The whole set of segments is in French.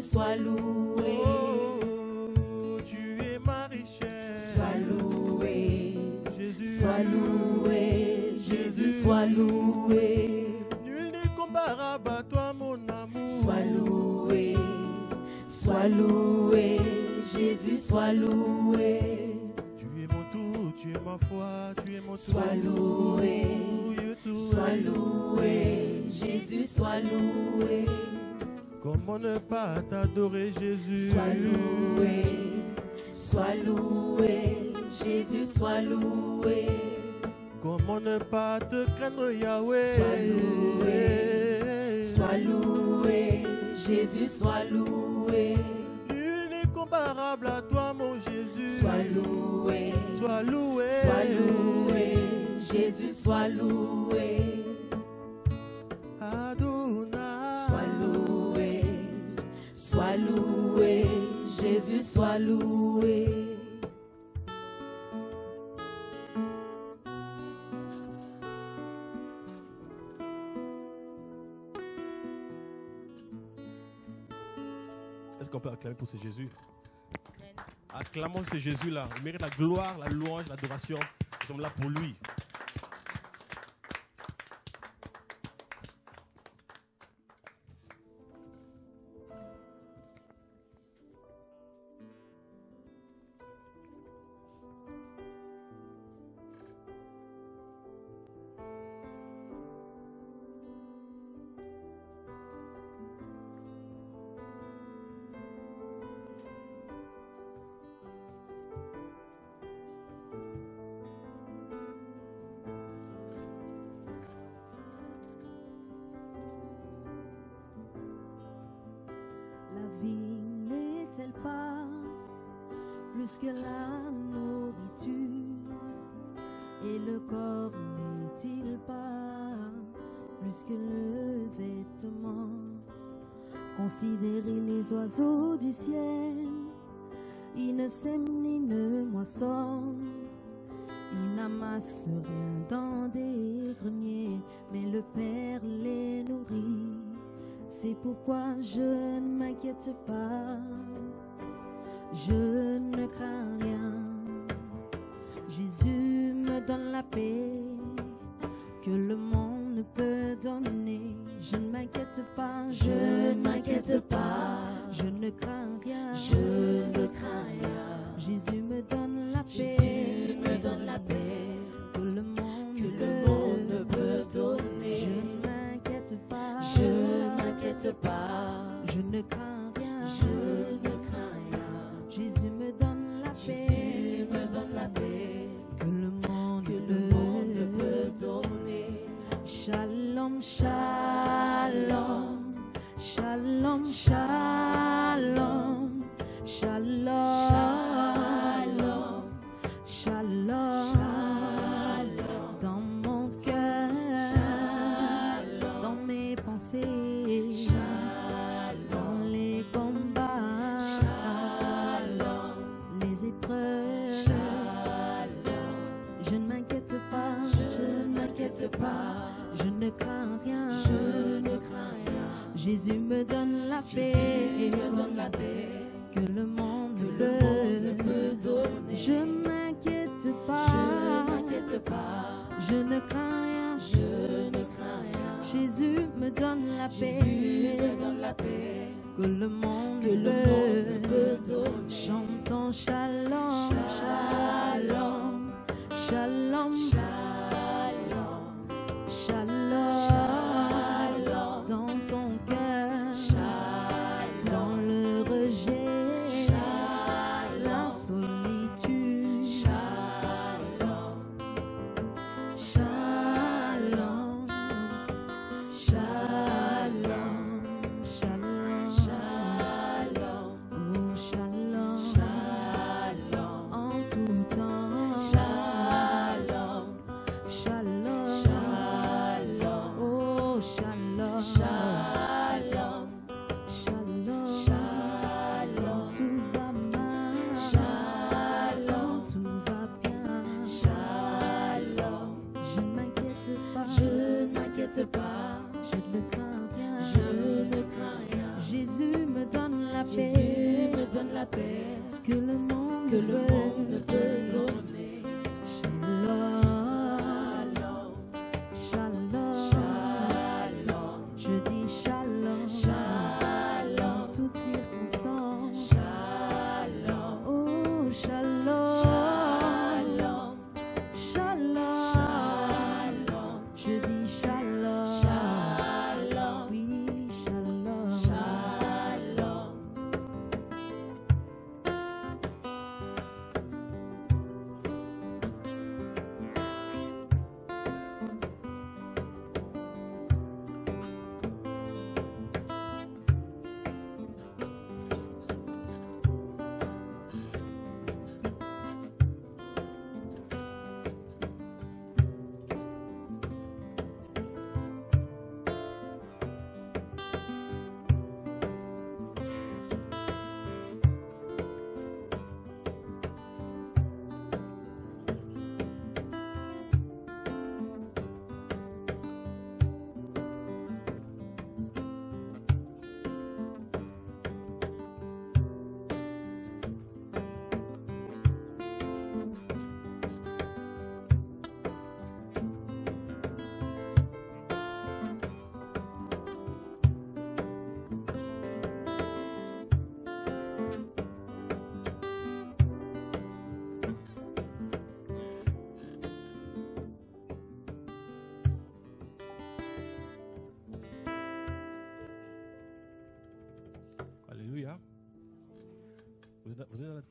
Jésus soit loué. Oh, tu es ma richesse. Sois loué, Jésus. sois loué, Jésus soit loué. Nul n'est comparable à toi, mon amour. Sois loué, sois loué, Jésus soit loué. Tu es mon tout, tu es ma foi, tu es mon tout. Sois loué, You too. Sois loué, Jésus soit loué. Comment ne pas t'adorer, Jésus? Sois loué, sois loué, Jésus soit loué. Comment ne pas te craindre, Yahweh? Sois loué, sois loué, Jésus soit loué. Nul n'est comparable à toi, mon Jésus. Sois loué, Sois loué. sois loué, Jésus soit loué. Sois loué, Jésus soit loué. Est-ce qu'on peut acclamer pour ce Jésus? Acclamons ce Jésus-là. Il mérite la gloire, la louange, l'adoration. Nous sommes là pour lui. Plus que la nourriture. Et le corps n'est-il pas plus que le vêtement? Considérez les oiseaux du ciel, ils ne sèment ni ne moissonnent, ils n'amassent rien dans des greniers, mais le Père les nourrit. C'est pourquoi je ne m'inquiète pas, je je ne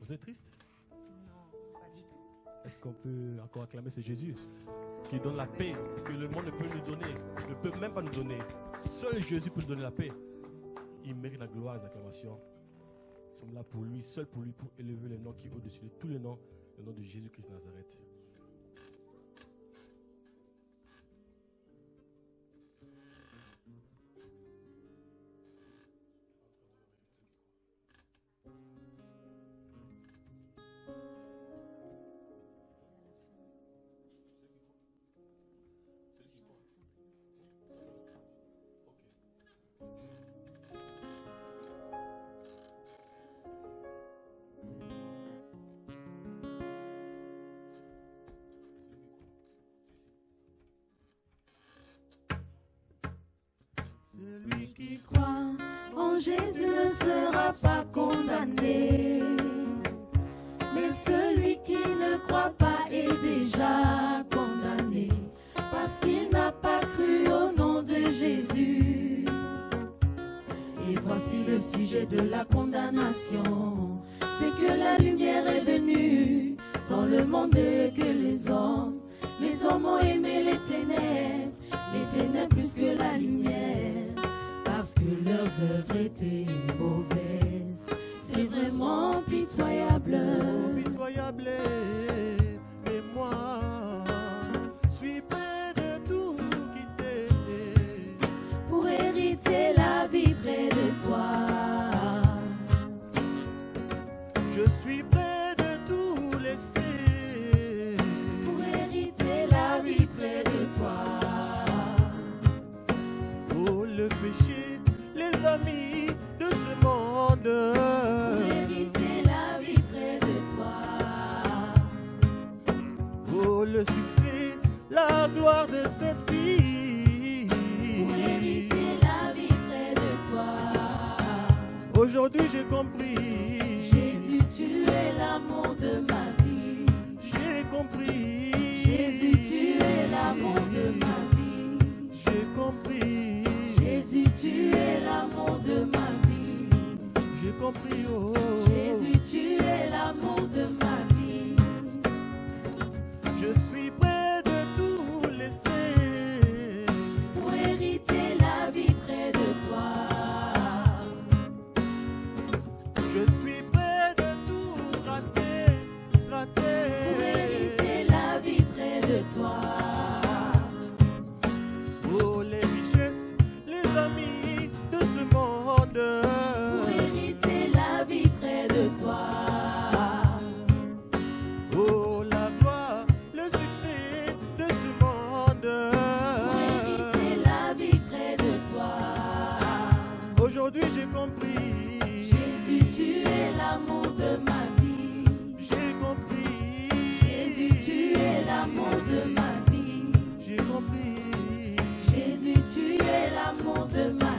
vous êtes- triste? Non, pas du tout. Est-ce qu'on peut encore acclamer ce Jésus qui donne la paix que le monde ne peut nous donner, ne peut même pas nous donner? Seul Jésus peut nous donner la paix. Il mérite la gloire et les acclamations. Nous sommes là pour lui, seul pour lui, pour élever le nom qui est au-dessus de tous les noms, le nom de Jésus-Christ de Nazareth. Qui croit en Jésus ne sera pas condamné. Mais celui qui ne croit pas est déjà condamné parce qu'il n'a pas cru au nom de Jésus. Et voici le sujet de la condamnation. C'est que la lumière est venue dans le monde que les hommes, les hommes ont aimé les ténèbres, les ténèbres plus que la lumière leurs œuvres étaient mauvaises. C'est vraiment pitoyable. pitoyable of the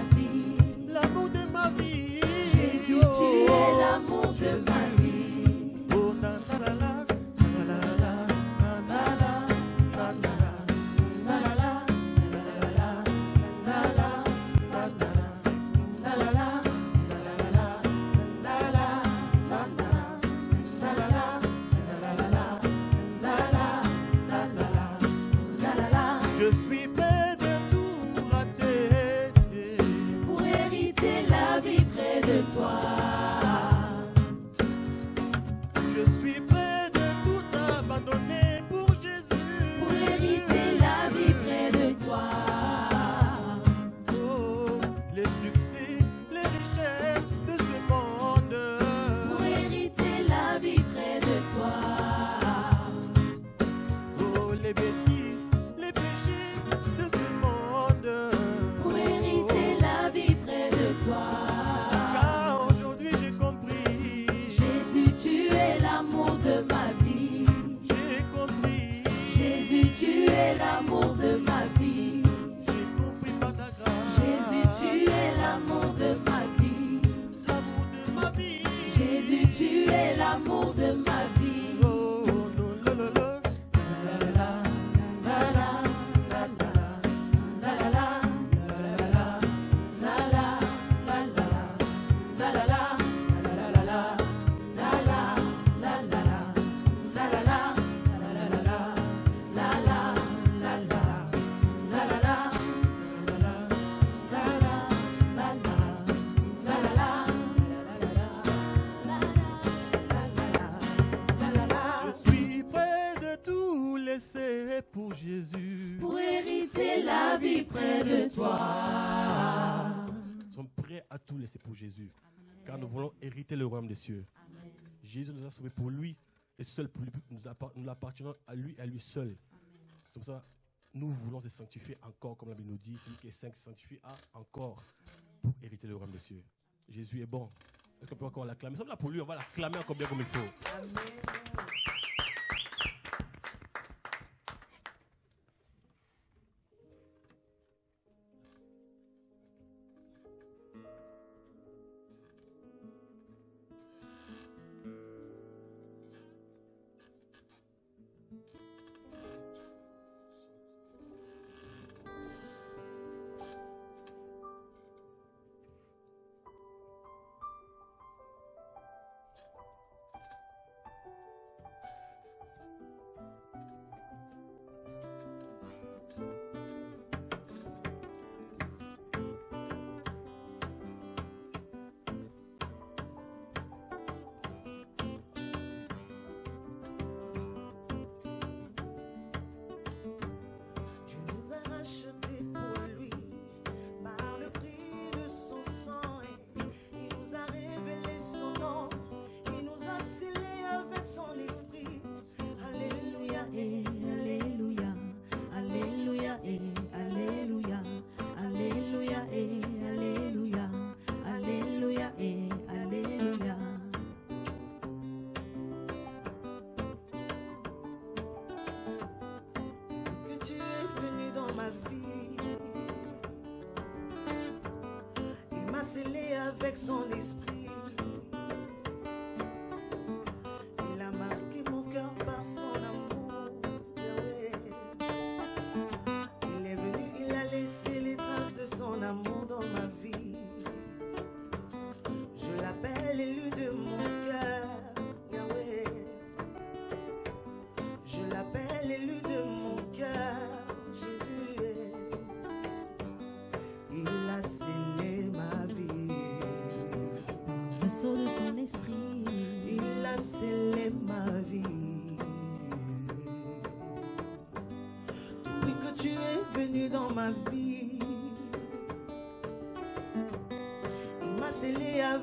Jésus. Car nous voulons hériter le royaume des cieux. Jésus nous a sauvés pour lui et seul pour lui. Nous, nous appartenons à lui et à lui seul. C'est pour ça nous voulons se sanctifier encore, comme la Bible nous dit. Celui qui est saint se sanctifie à encore pour hériter le royaume des cieux. Jésus est bon. Est-ce qu'on peut encore l'acclamer? Nous sommes là pour lui, on va l'acclamer encore bien comme il faut. Netflix on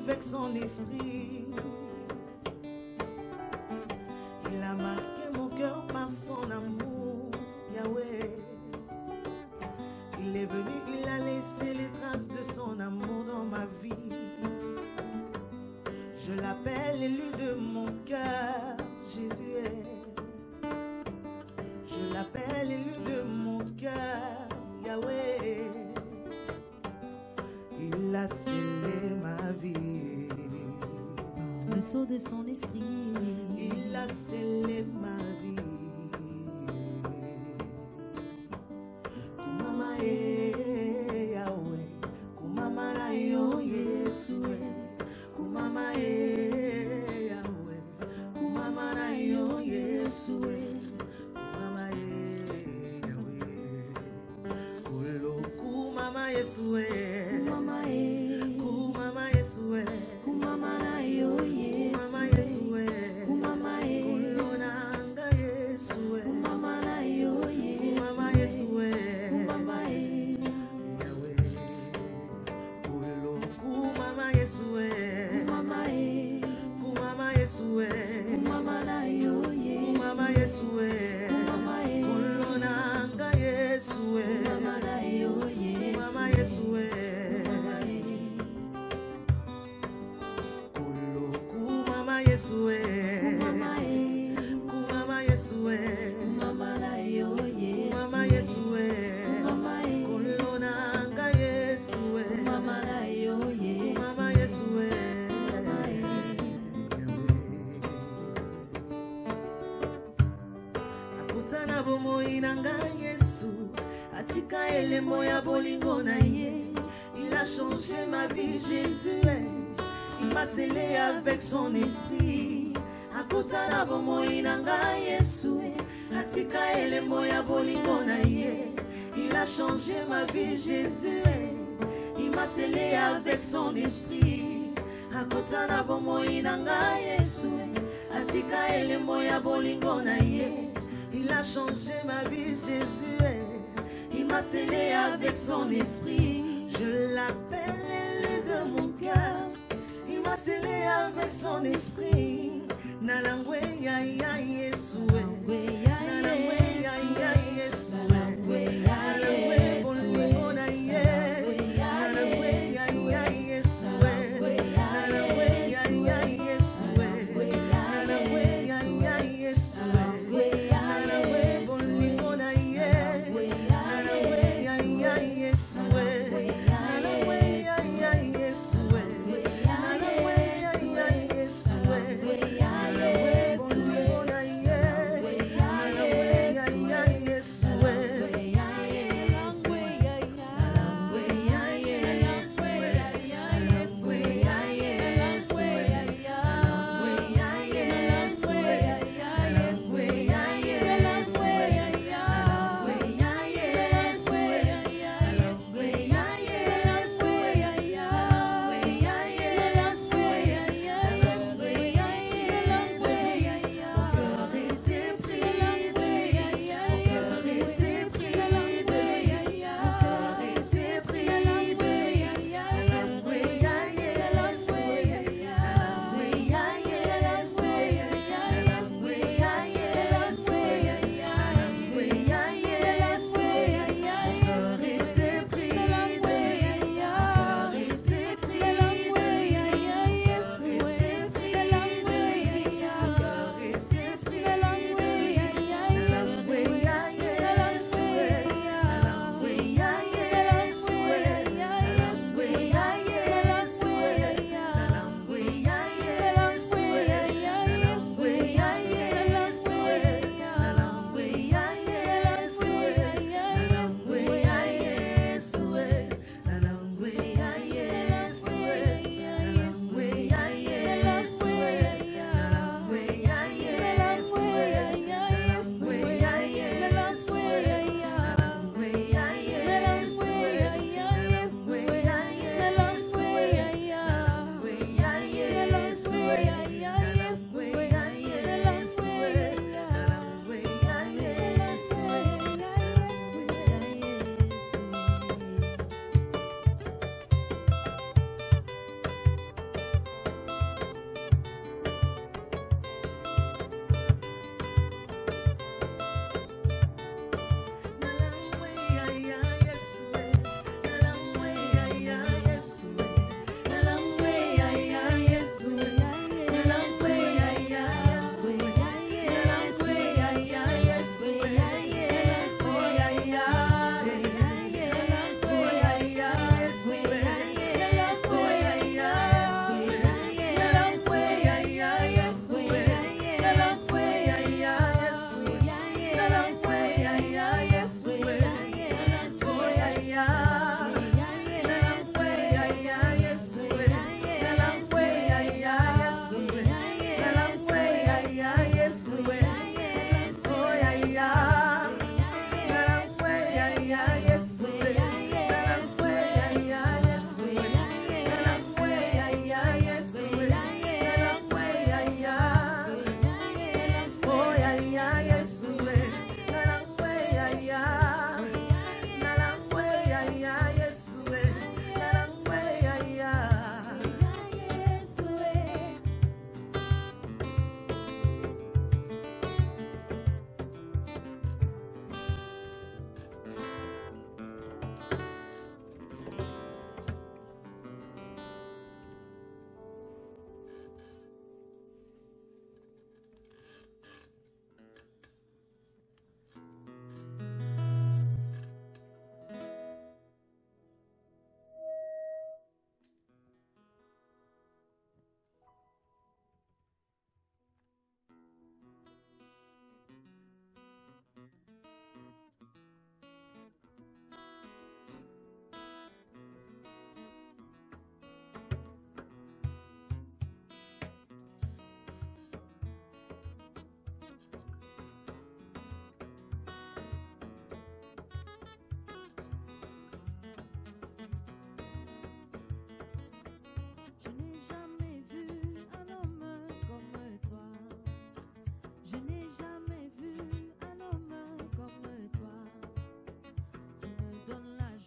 avec son esprit. this way. motema sele avec son esprit. Akotana bomoi na ngai yesu. Atika elembo ya bolingo na ye. Il a changé ma vie jésus. Il m'a scellé avec son esprit. Je l'appelle élu de mon cœur. Il m'a scellé avec son esprit. Na langwe ya ya yesu.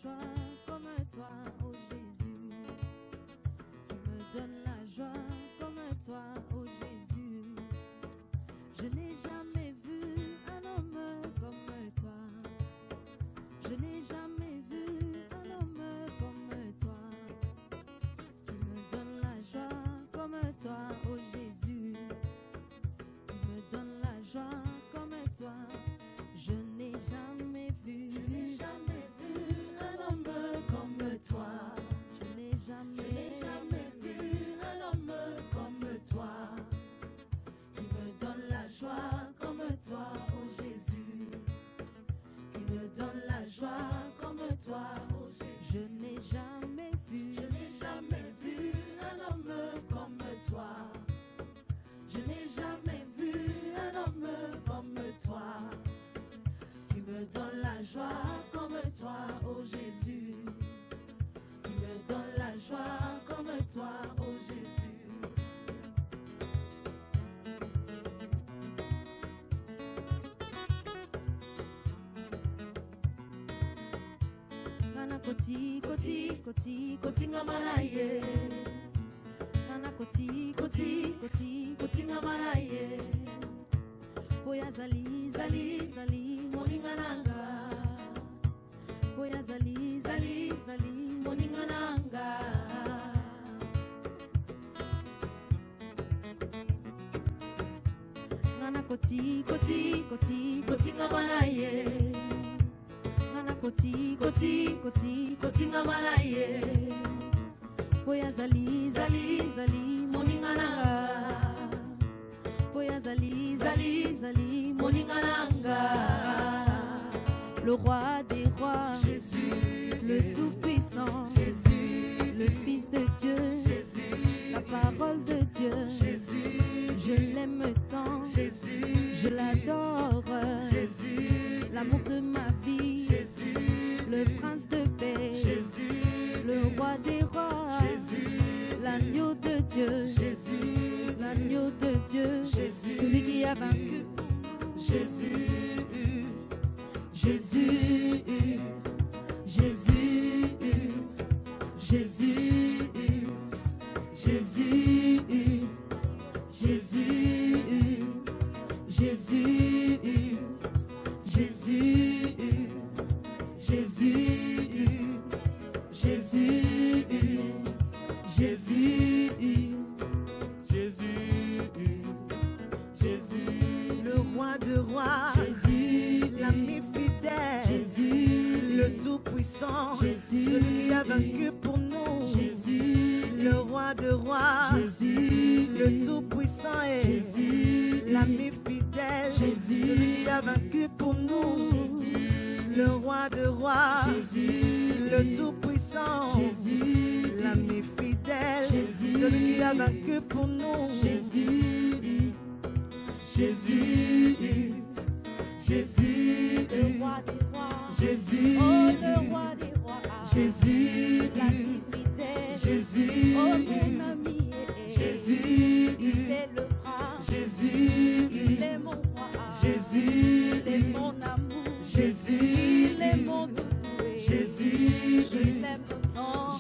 comme toi, oh Jésus. Tu me donnes la joie comme toi, oh Jésus. Je n'ai jamais vu un homme comme toi. Je n'ai jamais vu un homme comme toi. Tu me donnes la joie comme toi, oh Jésus. Tu me donnes la joie comme toi. Joie comme toi, oh Jésus. Qui me donne la joie comme toi, oh Jésus. je n'ai jamais vu. Je n'ai jamais vu un homme comme toi. Je n'ai jamais vu un homme comme toi. Qui me donne la joie comme toi, oh Jésus. Qui me donne la joie comme toi, oh Jésus. koti koti koti koti ngama na ye nana koti koti koti koti ngama na ye po yazali zali zali moninga na nga po yazali zali zali moninga na nga koti koti koti koti ngama na ye koti, koti, koti, kotinga malaye, boya zali, zali, zali, moninga nanga, boya zali, zali, zali, moninga nanga. le roi des rois, Jésus, le tout-puissant, Jésus, le Fils de Dieu, Jésus, la parole de Dieu. Jésus, Je l'aime tant, Jésus, je l'adore. Jésus, L'amour de le prince de paix, Jésus, le roi des rois, Jésus, l'agneau de Dieu, Jésus, l'agneau de Dieu, Jésus. celui qui a vaincu. Jésus, Jésus, Jésus, Jésus, Jésus, Jésus, Jésus, Le roi de rois, Jésus, le Tout-Puissant, Jésus, l'ami fidèle, Jésus, celui qui a vaincu pour nous. Jésus, Jésus, Jésus, le roi des rois, Jésus, oh, le roi des rois, Jésus, l'ami fidèle, Jésus. Oh,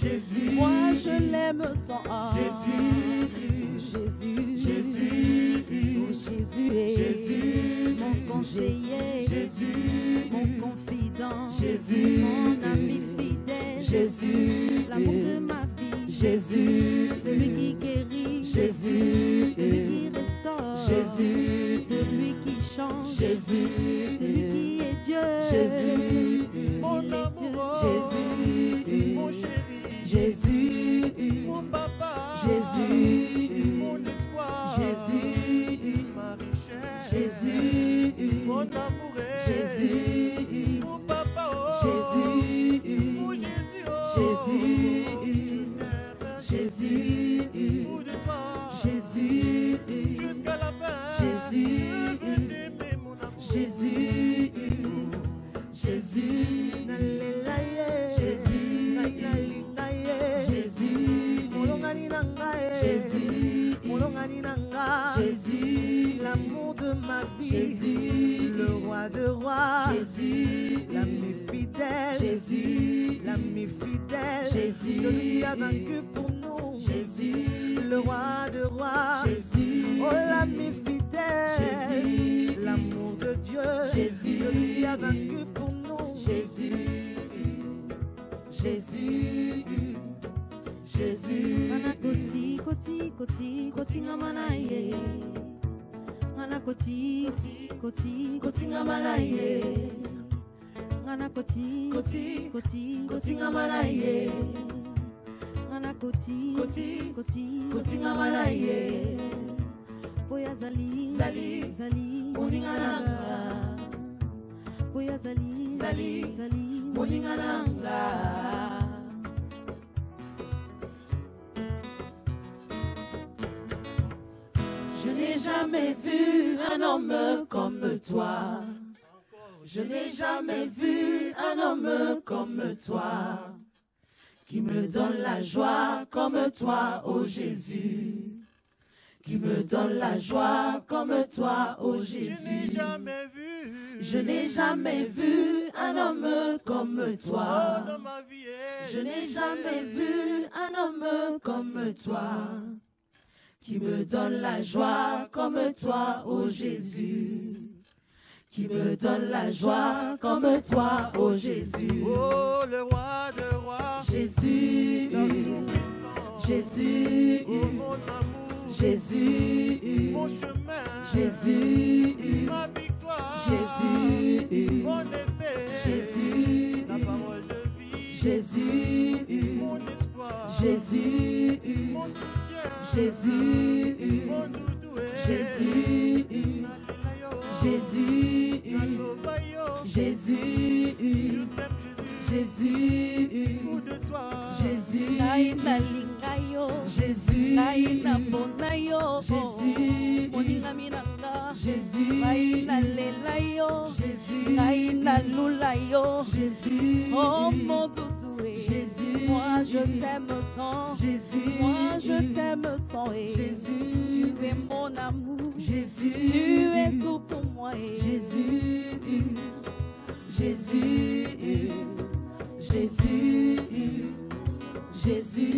Jésus, moi je l'aime tant, Jésus, Jésus, Jésus, Jésus est Jésus, mon conseiller, Jésus, mon confident, Jésus, mon ami fidèle, Jésus, l'amour de ma vie, Jésus, celui qui guérit, Jésus, celui qui restaure, Jésus, celui qui change, Jésus, celui qui est Dieu, Jésus, mon amoureux, Jésus, mon chéri, Jésus, mon papa, Jésus, mon espoir, Jésus, ma richesse, Jésus, mon amoureux, Jésus, mon papa, Jésus, mon Jésus, Jésus, Jésus, Jésus, jusqu'à la fin, Jésus, amour, Jésus, Jésus, l'amour de ma vie, Jésus, le roi de rois, Jésus, l'ami fidèle, Jésus, l'ami fidèle, Jésus. celui qui a vaincu koti koti koti koti ngama na ye. Ngana koti koti koti ngama na ye. Ngana koti Koti, koti koti ngama na ye. Ngana koti Koti, koti koti ngama na ye. Boya zali Zali, zali moninga na nga. Boya zali Zali, zali moninga na n'ai jamais vu un homme comme toi. Je n'ai jamais vu un homme comme toi. Qui me donne la joie comme toi, ô Jésus. Qui me donne la joie comme toi, ô Je n'ai Jésus. jamais vu. Je n'ai jamais vu un homme comme Oh, toi. vie. eh, Je n'ai jamais vu un homme comme toi. Qui me donne la joie comme toi, ô Jésus. Qui me donne la joie comme toi, ô Jésus. Oh, le roi de rois. Jésus. Jésus, Oh, mon amour. Jésus, Mon chemin. Jésus, Ma victoire. Jésus, Mon épée. Jésus, La parole de vie. Jésus, Mon espoir. Jésus, Mon soutien. Jésus, Mon doudou. eh. Jésus, Nalayo. Jésus, Nalobayo. Jésus, Je t'aime, Jésus. Jésus, Fou de toi. Jésus, Ngai nalinga yo Jésus, Ngai namona yo Jésus, Moningami na nga Jésus, Ngai nalela yo Jésus, Ngai nalula yo Jésus, Oh mon doudou eh. Jésus, Moi je t'aime tant. Jésus, Moi je t'aime tant. Eh. Jésus, Tu es mon amour. Jésus, Tu es tout pour moi. Eh. Jésus, Jésus, Jésus, Jésus,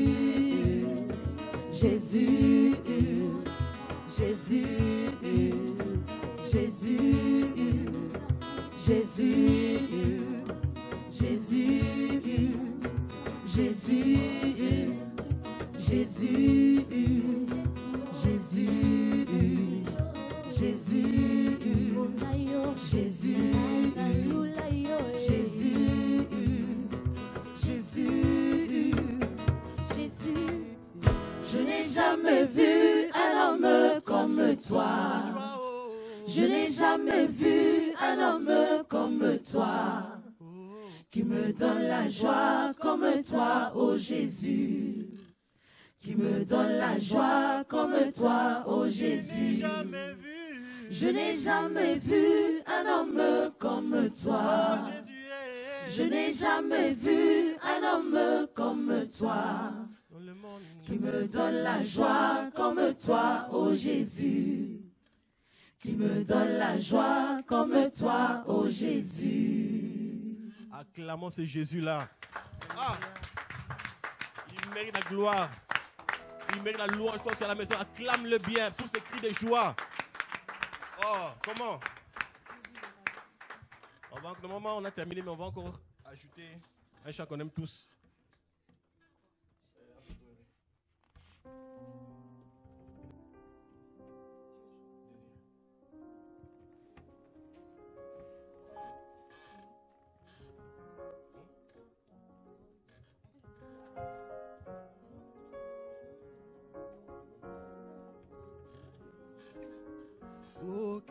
Je n'ai jamais vu un homme comme Oh, toi. Je n'ai jamais vu un homme comme toi. le. Qui me donne la joie comme toi, ô Jésus. Qui me donne la joie comme toi, ô Jésus. Acclamons ce Jésus-là. Ah. Il mérite la gloire. Il mérite la louange. Je pense à la maison. Acclame-le bien. Tous ces cris de joie. Oh, comment? On va, Le moment on a terminé, mais on va encore ajouter un chant qu'on aime tous.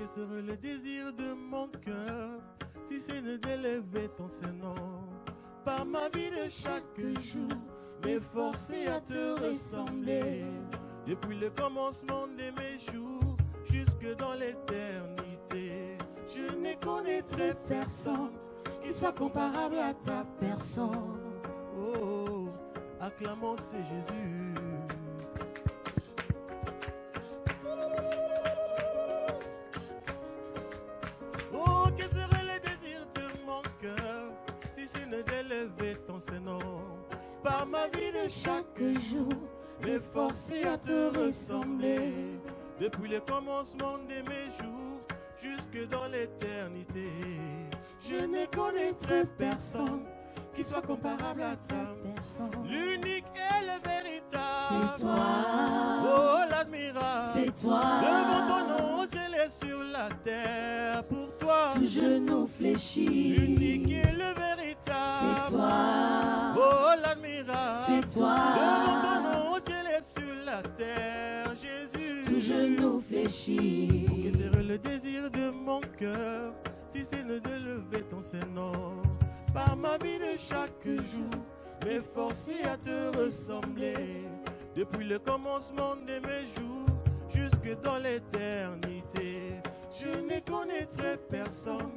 Oh, serait le désir de mon cœur si c'est ne d'élever ton Seigneur par ma vie de chaque jour, m'efforcer à te ressembler depuis le commencement de mes jours jusque dans l'éternité. Je ne connaîtrai personne qui soit comparable à ta personne. Oh, acclamons c'est Jésus. Chaque jour, m'efforcer à te ressembler. Depuis le commencement de mes jours, jusque dans l'éternité, je ne connaîtrai personne qui soit comparable à ta Personne. L'unique et le véritable. C'est toi. Oh, l'admirable. C'est toi. Devant ton nom, au ciel et sur la terre. Pour toi, Tout genou fléchi. l'unique et le Devant ton nom, au ciel et sur la terre. Jésus. Tout genou fléchi. Que serait le désir de mon cœur si c'est de lever ton Seigneur par ma vie de chaque jour, m'efforcer à te ressembler depuis le commencement de mes jours jusque dans l'éternité. Je ne connaîtrai personne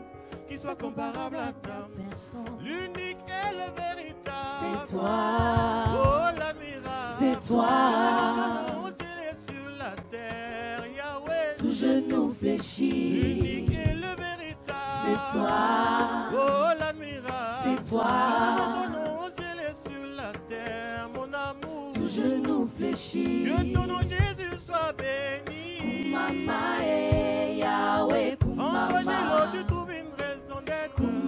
qui soit comparable à ta Personne. l'unique et le véritable. C'est toi. Oh l'admirable. C'est toi. Au ciel et sur la terre, Yahweh. Tout genou fléchi. L'unique et le véritable. C'est toi. Oh l'admirable. C'est toi. Ton nom au ciel et sur la terre, mon amour. Tout genou fléchi. Que ton nom Jésus soit béni. Mama et Yahweh. Kumama. trouves une raison d'être.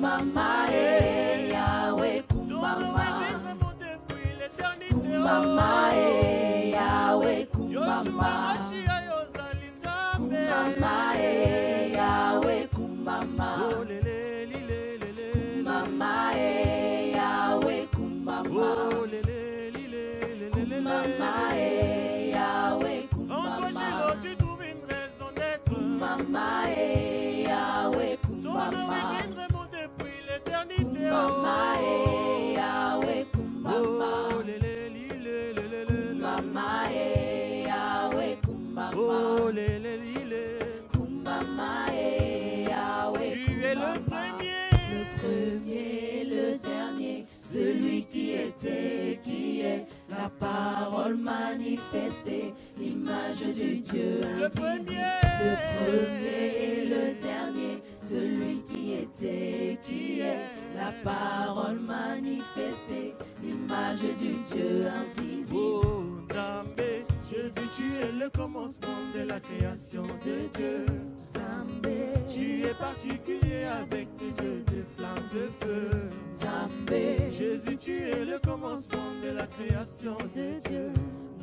Kumama et Yahweh. Ton nom est Kumama. vraiment depuis l'éternité. Kumama et Yahweh. Yoshua Kumama. Mashiach, Yozali Nzambe. Kumama et Yahweh. Kumama. Parole manifestée, l'image du Dieu Le invisible. premier. Le premier et le dernier, celui qui était, qui est, la parole manifestée, l'image du Dieu invisible. Oh, Jésus, tu es le commencement de la création de Dieu. Zambé, Tu es particulier avec tes yeux de flammes de feu. Zambé, Jésus, tu es le commencement de la création de Dieu.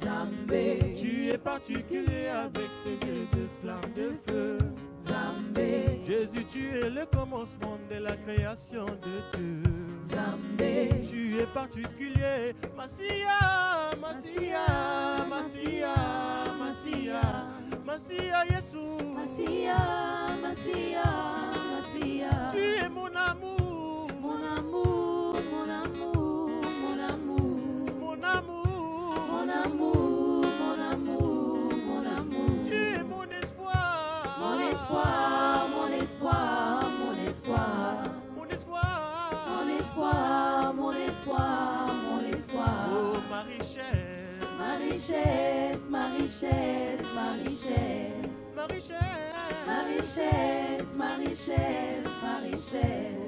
Zambé, Tu es particulier avec tes yeux de flammes de feu. Zambé, Jésus, tu es le commencement de la création de Dieu. Zambé. Tu es particulier, Massia, Massia, Massia, Massia, Massia, Jésus. Massia, Massia, Massia. Tu es mon amour, richesse, ma richesse, ma richesse. ma richesse, Ma richesse, ma richesse, ma richesse.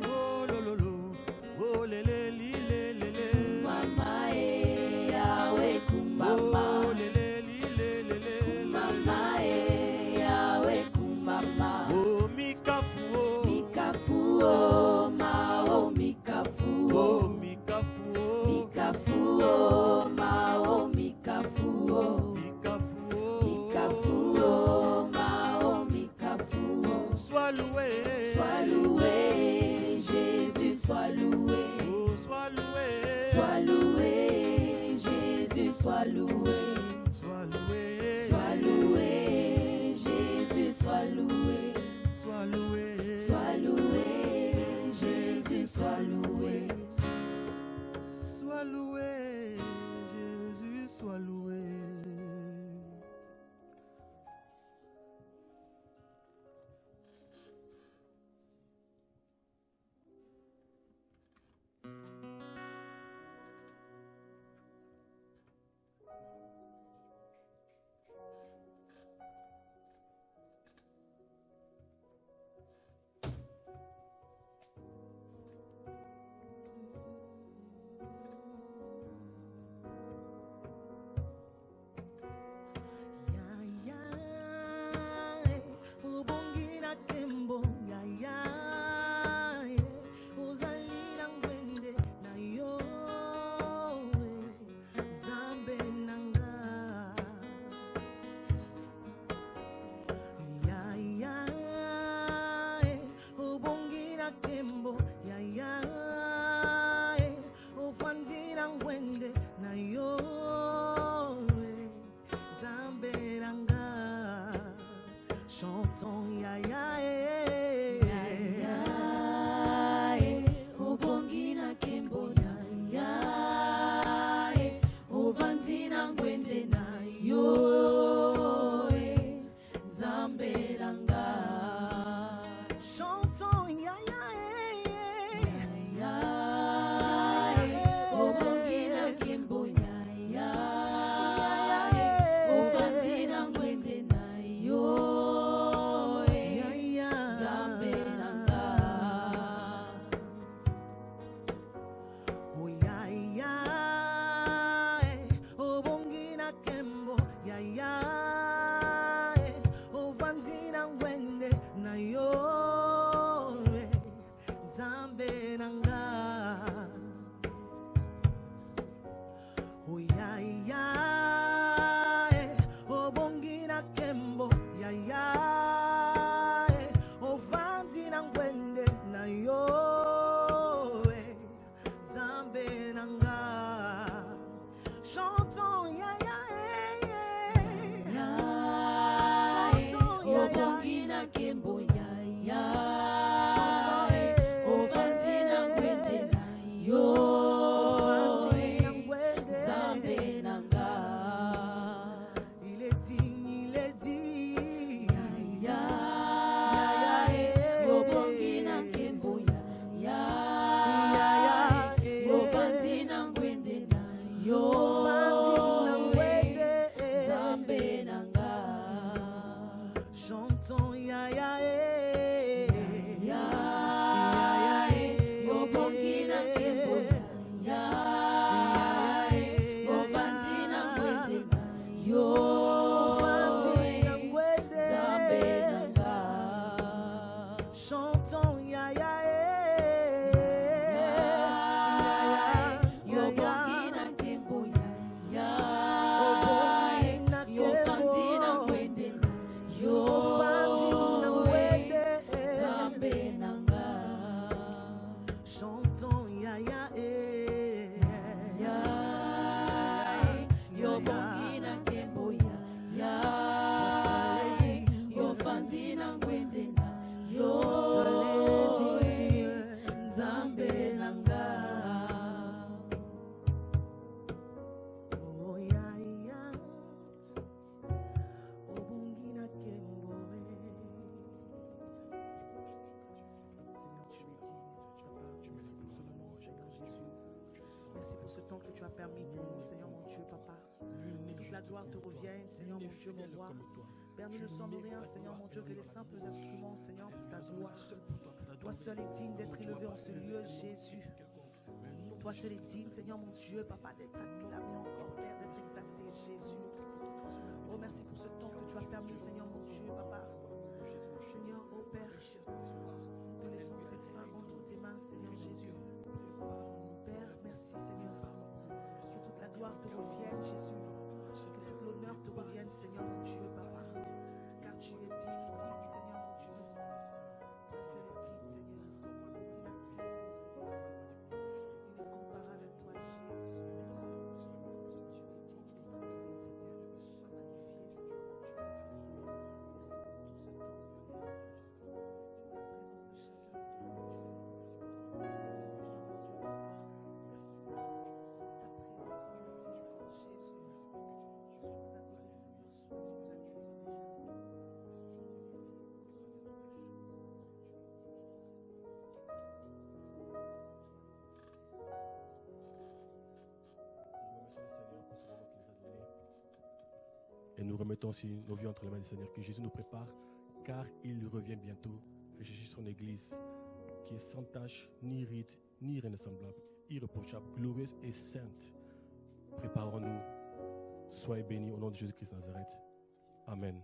Que des simples instruments, Seigneur, ta gloire. Toi seul est digne d'être élevé en ce lieu, Jésus. Toi seul est digne, Seigneur mon Dieu, Papa, d'être acclamé encore, Père, d'être exalté, Jésus. Oh, merci pour ce temps que tu as permis, Seigneur mon Dieu, Papa. Seigneur, oh Père, te laissons cette fin entre tes mains, Seigneur Jésus. Père, merci, Seigneur. Que toute la gloire te revienne, Jésus. Que tout l'honneur te revienne, Seigneur mon Dieu, Papa. teach, teach, teach. Remettons aussi nos vies entre les mains du Seigneur. Que Jésus nous prépare, car il revient bientôt. Rechercher son Église, qui est sans tache, ni ride, ni rien de semblable, irréprochable, glorieuse et sainte. Préparons-nous. Soyez bénis au nom de Jésus-Christ Nazareth. Amen.